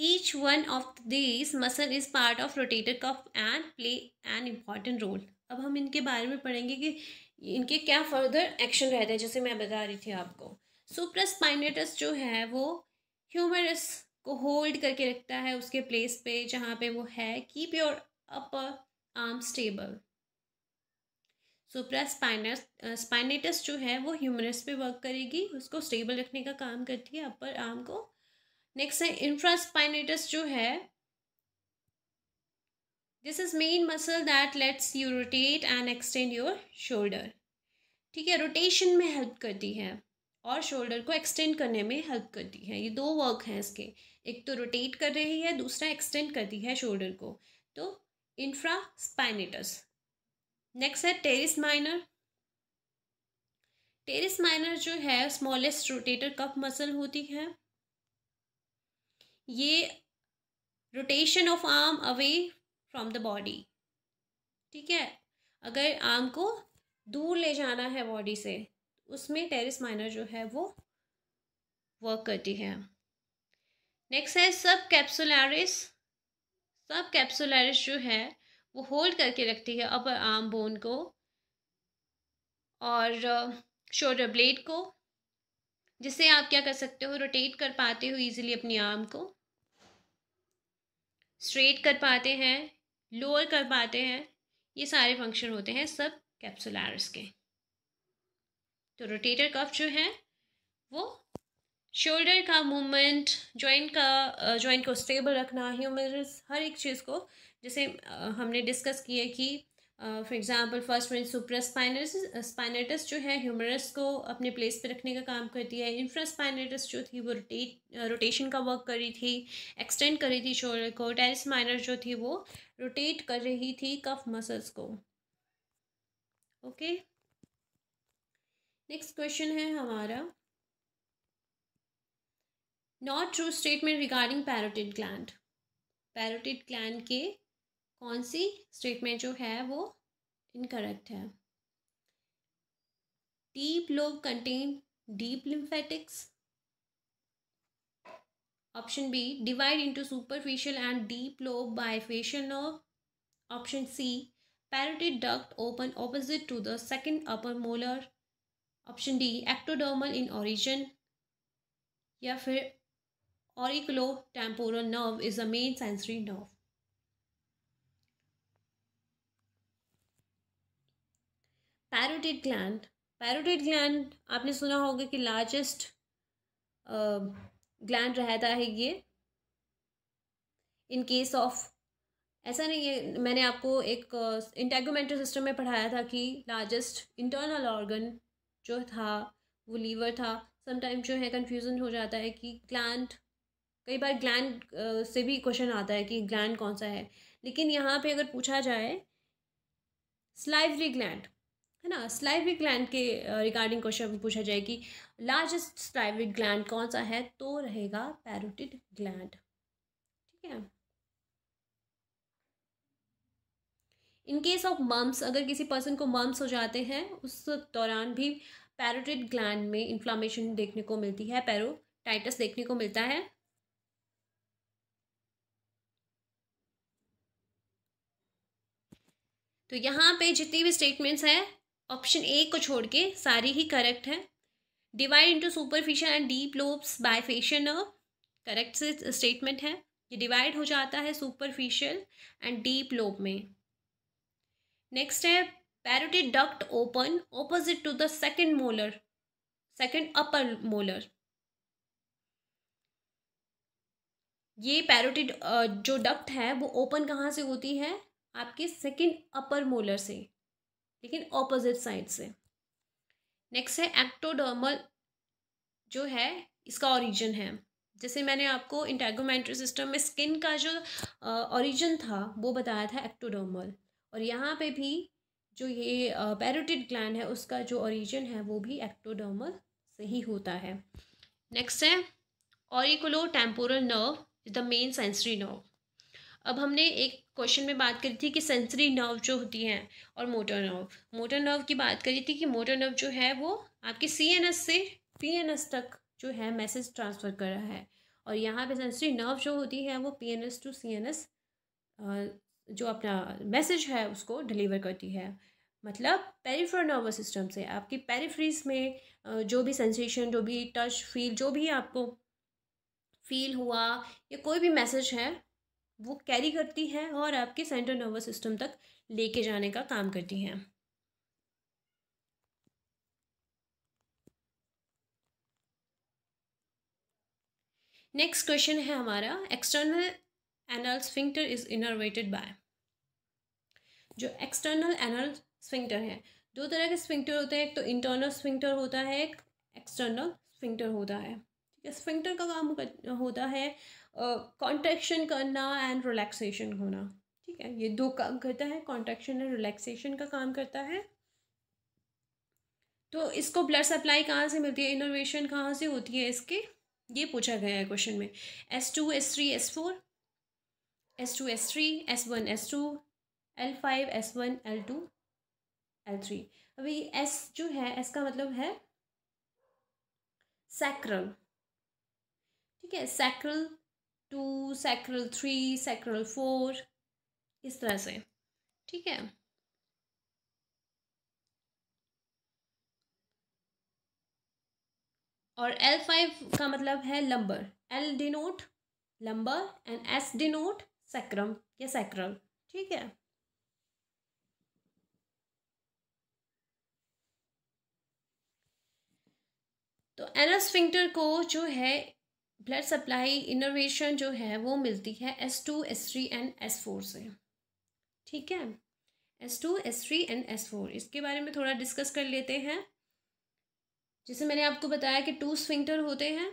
[SPEAKER 1] Each one of these muscle is part of rotator cuff and play an important role. अब हम इनके बारे में पढ़ेंगे कि इनके क्या फर्दर एक्शन रहते हैं, जैसे मैं बता रही थी आपको। सुप्रस्पाइनेटस जो है, वो ह्यूमरस को होल्ड करके रखता है उसके प्लेस पे, जहाँ पे वो है। Keep your upper arm stable supraspinous spinatus जो है, वो ह्यूमरस पे वर्क करेगी। उसको स्टेबल रखने का काम करती है अपर आर्म को। नेक्स्ट है इंफ्रास्पाइनेटस जो है this is main muscle that lets you rotate and extend your shoulder ठीक है रोटेशन में हेल्प करती है और शोल्डर को एक्सटेंड करने में हेल्प करती है। ये दो वर्क हैं इसके। एक तो रोटेट कर रही है, दूसरा एक्सटेंड करती है शोल्डर को। तो इंफ्रा स्पाइनेटस नेक्स्ट है टेरिस माइनर टेरिस माइनर जो है स्मॉलेस्ट रोटेटर कप मसल होती है। ये rotation of arm away from the body ठीक है? अगर आर्म को दूर ले जाना है बॉडी से, उसमें टेरिस माइनर जो है वो वर्क करती है। नेक्स्ट है सब कैप्सुलरिस सब कैप्सुलरिस जो है, वो होल्ड करके रखती है अपर आर्म बोन को और शोल्डर ब्लेड को, जिससे आप क्या कर सकते हो रोटेट कर पाते हो इजीली अपनी आर्म को। स्ट्रेट कर पाते हैं लोअर कर पाते हैं, ये सारे फ़ंक्शन होते हैं सब कैप्सुलर्स के। तो रोटेटर कफ जो है, वो शोल्डर का मूवमेंट जॉइंट का जॉइंट को स्टेबल रखना ह्यूमरस हर एक चीज़ को, जैसे हमने डिस्कस किया कि for example first one supraspinous spinatus जो है ह्यूमरस को अपने प्लेस पे रखने का काम करती है। इंफ्रास्पाइनेटस जो थी, वो रोटेट रोटेशन का वर्क कर रही थी एक्सटेंड कर रही थी शोल्डर को टेरिस माइनर जो थी, वो रोटेट कर रही थी कफ मसल्स को। ओके नेक्स्ट क्वेश्चन है हमारा। Not true statement regarding parotid gland parotid gland के कौन सी स्टेटमेंट जो है वो इनकरेक्ट है? Deep lobe contain deep lymphatics option B divide into superficial and deep lobe by facial nerve option C parotid duct open opposite to the second upper molar option D ectodermal in origin या फिर auriculotemporal nerve is a main sensory nerve parotid gland parotid gland आपने सुना होगा कि लार्जेस्ट ग्लैंड रहता है ये इन केस ऑफ़ ऐसा नहीं है, मैंने आपको एक इंटेगोमेंटल सिस्टम में पढ़ाया था कि लार्जेस्ट इंटरनल ऑर्गन जो था, वो लीवर था समटाइम जो है कन्फ्यूज़न हो जाता है कि ग्लैंड कई बार ग्लैंड से भी क्वेश्चन आता है कि ग्लैंड कौन सा है। लेकिन यहाँ पे अगर पूछा जाए स्लाइवरी ग्लैंड है ना स्लाइविक ग्लैंड के रिगार्डिंग क्वेश्चन पूछा जाए कि लार्जेस्ट स्लाइविक ग्लैंड कौन सा है तो रहेगा पैरोटिड ग्लैंड ठीक है? इन केस ऑफ़ मम्स अगर किसी पर्सन को मम्स हो जाते हैं, उस दौरान भी पैरोटिड ग्लैंड में इन्फ्लामेशन देखने को मिलती है पैरोटाइटस देखने को मिलता है। तो यहाँ पे जितनी भी स्टेटमेंट्स हैं ऑप्शन ए को छोड़ के सारी ही करेक्ट है। Divide into superficial and deep lobes by facial nerve correct से स्टेटमेंट है। ये डिवाइड हो जाता है सुपरफिशियल एंड डीप लोब में। नेक्स्ट है parotid duct open opposite to the second molar second upper molar ये पैरोटिड जो डक्ट है, वो ओपन कहाँ से होती है? आपके सेकेंड अपर मोलर से। लेकिन ऑपोजिट साइड से। नेक्स्ट है एक्टोडर्मल जो है, इसका ओरिजिन है। जैसे मैंने आपको इंटेगोमेंट्री सिस्टम में स्किन का जो ओरिजिन था, वो बताया था एक्टोडर्मल और यहाँ पे भी जो ये पैरोटिड ग्लैंड है, उसका जो ओरिजिन है, वो भी एक्टोडर्मल से ही होता है। नेक्स्ट है auriculotemporal nerve is the main sensory nerve अब हमने एक क्वेश्चन में बात करी थी कि सेंसरी नर्व जो होती हैं और मोटर नर्व मोटर नर्व की बात करी थी कि मोटर नर्व जो है वो आपके सी एन एस से पी एन एस तक जो है मैसेज ट्रांसफ़र कर रहा है। और यहाँ पे सेंसरी नर्व जो होती है वो P N S to C N S जो अपना मैसेज है उसको डिलीवर करती है। मतलब पेरीफ्रल नर्वस सिस्टम से, आपकी पेरीफ्रीज में जो भी सेंसेशन जो भी टच फील जो भी आपको फील हुआ या कोई भी मैसेज है वो कैरी करती हैं और आपके सेंट्रल नर्वस सिस्टम तक लेके जाने का काम करती हैं। नेक्स्ट क्वेश्चन है हमारा external anal sphincter is innervated by जो एक्सटर्नल एनल स्फिंक्टर है, दो तरह के स्फिंक्टर होते हैं, एक तो इंटरनल स्फिंक्टर होता है, एक एक्सटर्नल स्फिंक्टर होता है। स्फिंक्टर का काम होता है कॉन्ट्रेक्शन करना एंड रिलैक्सेशन होना। ठीक है? ये दो काम करता है कॉन्ट्रेक्शन एंड रिलैक्सेशन का काम करता है। तो इसको ब्लड सप्लाई कहाँ से मिलती है? इनोवेशन कहाँ से होती है इसके? ये पूछा गया है क्वेश्चन में। S two S three S four S two S three S one S two L five S one L two L three अभी एस जो है एस का मतलब है सैक्रल ठीक है sacral two sacral three sacral four इस तरह से, ठीक है? और एल फाइव का मतलब है lumbar L denote lumbar and S denote sacrum या सैक्रल ठीक है? तो एनस्फिंक्टर को जो है ब्लड सप्लाई इनोवेशन जो है वो मिलती है S two S three and S four से। ठीक है? S two S three and S four इसके बारे में थोड़ा डिस्कस कर लेते हैं। जैसे मैंने आपको बताया कि टू स्विंटर होते हैं।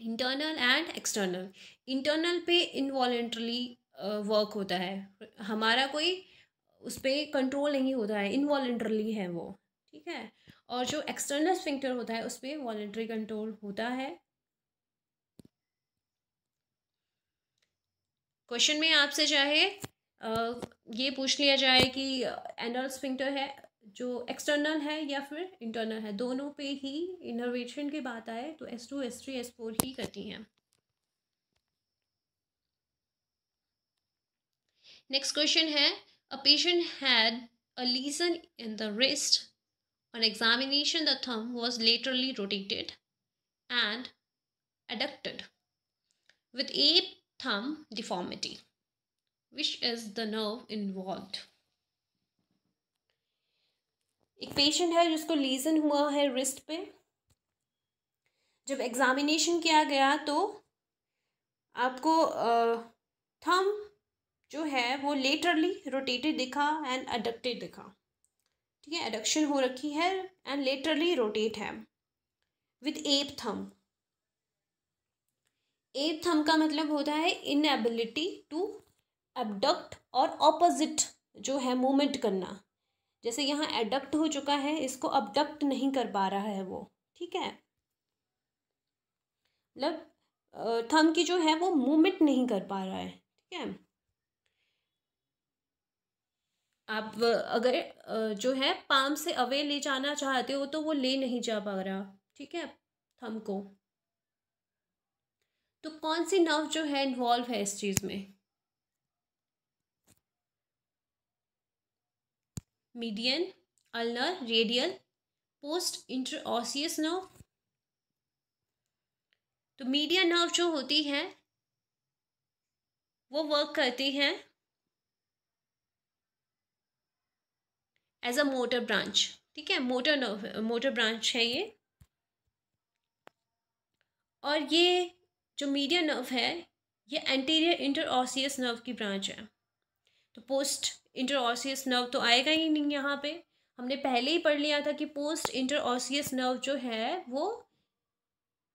[SPEAKER 1] इंटरनल एंड एक्सटर्नल इंटरनल पे इनवॉलेंट्रली वर्क होता है। हमारा कोई उस पर कंट्रोल नहीं होता है। इनवॉलेंट्रली है वो। ठीक है? और जो एक्सटर्नल स्विंक्टर होता है, उस पर वॉलेंट्री कंट्रोल होता है। क्वेश्चन में आपसे चाहे ये पूछ लिया जाए कि एनल स्फिंक्टर है, जो एक्सटर्नल है या फिर इंटरनल है, दोनों पे ही इनोवेशन की बात आए तो S two S three S four ही करती हैं। नेक्स्ट क्वेश्चन है a patient had a lesion in the wrist on examination the thumb was laterally rotated and adducted. With a thumb deformity, which is the nerve involved. एक पेशेंट है जिसको लीजन हुआ है रिस्ट पे। जब एग्ज़ामिनेशन किया गया तो आपको थम जो है वो लेटरली रोटेटेड दिखा एंड अडक्टेड दिखा। ठीक है? एडक्शन हो रखी है एंड लेटरली रोटेट है। With ape thumb ape thumb का मतलब होता है इनएबिलिटी टू एबडक्ट और ऑपोजिट जो है मूवमेंट करना। जैसे यहाँ एडक्ट हो चुका है, इसको अबडक्ट नहीं कर पा रहा है वो, ठीक है? मतलब थम की जो है वो मूवमेंट नहीं कर पा रहा है, ठीक है? आप अगर जो है पाम से अवे ले जाना चाहते हो तो वो ले नहीं जा पा रहा, ठीक है? थम को। तो कौन सी नर्व जो है इन्वॉल्व है इस चीज़ में? Median ulnar radial post interosseous nerve तो मीडियन नर्व जो होती है, वो वर्क करती हैं एज अ मोटर ब्रांच ठीक है? मोटर नर्व मोटर ब्रांच है ये। और ये जो मीडिया नर्व है, ये एंटीरियर इंटरऑसियस नर्व की ब्रांच है। तो पोस्ट इंटरऑसियस नर्व तो आएगा ही नहीं यहाँ पे। हमने पहले ही पढ़ लिया था कि पोस्ट इंटरऑसियस नर्व जो है, वो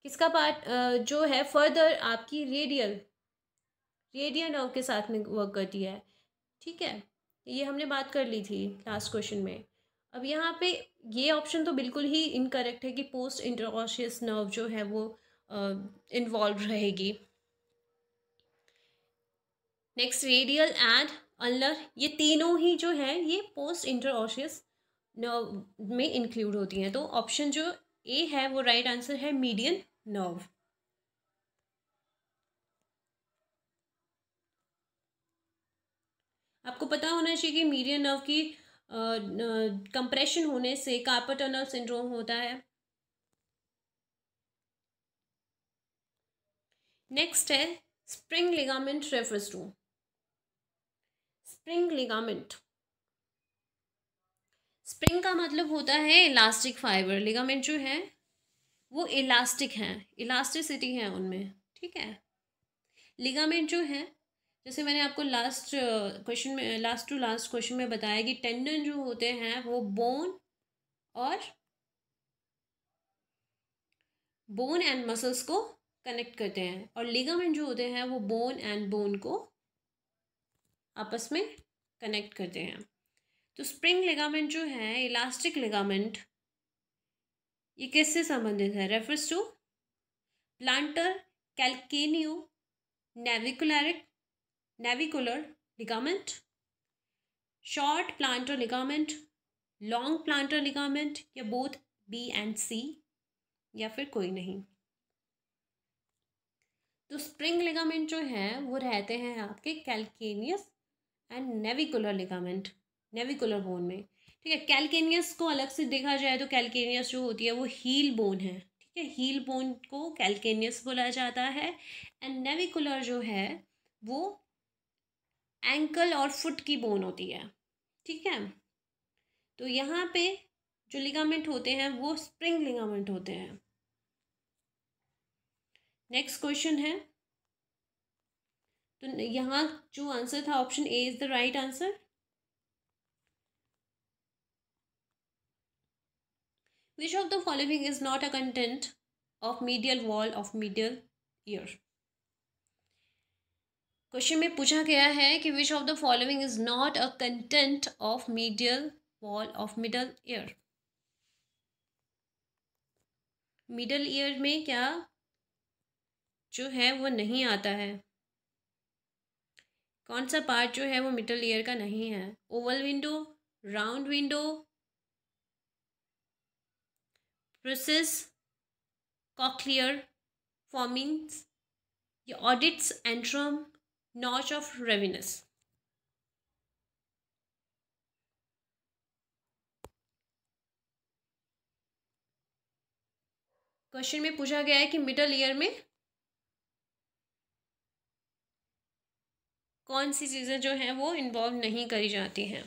[SPEAKER 1] किसका पार्ट जो है फर्दर आपकी रेडियल रेडियल नर्व के साथ में वर्क करती है। ठीक है? ये हमने बात कर ली थी लास्ट क्वेश्चन में। अब यहाँ पे ये ऑप्शन तो बिल्कुल ही इनकरेक्ट है कि पोस्ट इंटरऑशियस नर्व जो है वो इन्वॉल्व रहेगी। नेक्स्ट रेडियल एंड अल्लर ये तीनों ही जो है, ये पोस्ट इंटरऑशियस नर्व में इंक्लूड होती हैं। तो ऑप्शन जो ए है, वो राइट right आंसर है मीडियन नर्व आपको पता होना चाहिए कि मीडियन नर्व की कंप्रेशन होने से कार्पल सिंड्रोम होता है। नेक्स्ट है spring ligament refers to spring ligament spring का मतलब होता है इलास्टिक फाइबर लिगामेंट जो है, वो इलास्टिक हैं. इलास्टिसिटी है उनमें, ठीक है? लिगामेंट जो है, जैसे मैंने आपको लास्ट क्वेश्चन में लास्ट टू लास्ट क्वेश्चन में बताया कि टेंडन जो होते हैं, वो बोन और बोन एंड मसल्स को कनेक्ट करते हैं। और लिगामेंट जो होते हैं, वो बोन एंड बोन को आपस में कनेक्ट करते हैं। तो स्प्रिंग लिगामेंट जो है इलास्टिक लिगामेंट ये किससे संबंधित है? Refers to plantar calcaneo navicular navicular ligament short plantar ligament long plantar ligament या बोथ बी एंड सी या फिर कोई नहीं। तो स्प्रिंग लिगामेंट जो है, वो रहते हैं आपके calcaneus and navicular ligament navicular bone में। ठीक है कैलकेनियस को अलग से देखा जाए तो कैलकेनियस जो होती है, वो हील बोन है। ठीक है हील बोन को कैलकेनियस बोला जाता है एंड नेविकुलर जो है, वो एंकल और फुट की बोन होती है। ठीक है? तो यहाँ पे जो लिगामेंट होते हैं, वो स्प्रिंग लिगामेंट होते हैं। नेक्स्ट क्वेश्चन है। तो यहाँ जो आंसर था option A is the right answer which of the following is not a content of medial wall of medial ear question में पूछा गया है कि which of the following is not a content of medial wall of middle ear middle ear में क्या जो है वो नहीं आता है। कौन सा पार्ट जो है वो मिडल ईयर का नहीं है? Oval window round window process cochleariform या aditus antrum notch of Rivinus question में पूछा गया है कि मिडल ईयर में कौन सी चीज़ें जो हैं वो इन्वॉल्व नहीं करी जाती हैं।